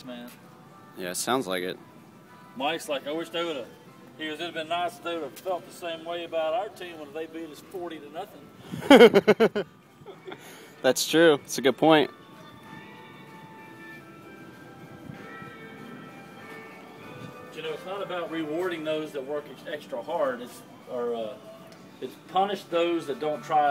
facts, man. Yeah, sounds like it. Mike's like, I wish they would have. He goes, it'd have been nice if they would have felt the same way about our team when they beat us 40 to nothing. That's true. It's a good point. You know, it's not about rewarding those that work extra hard. It's or uh, it's punish those that don't try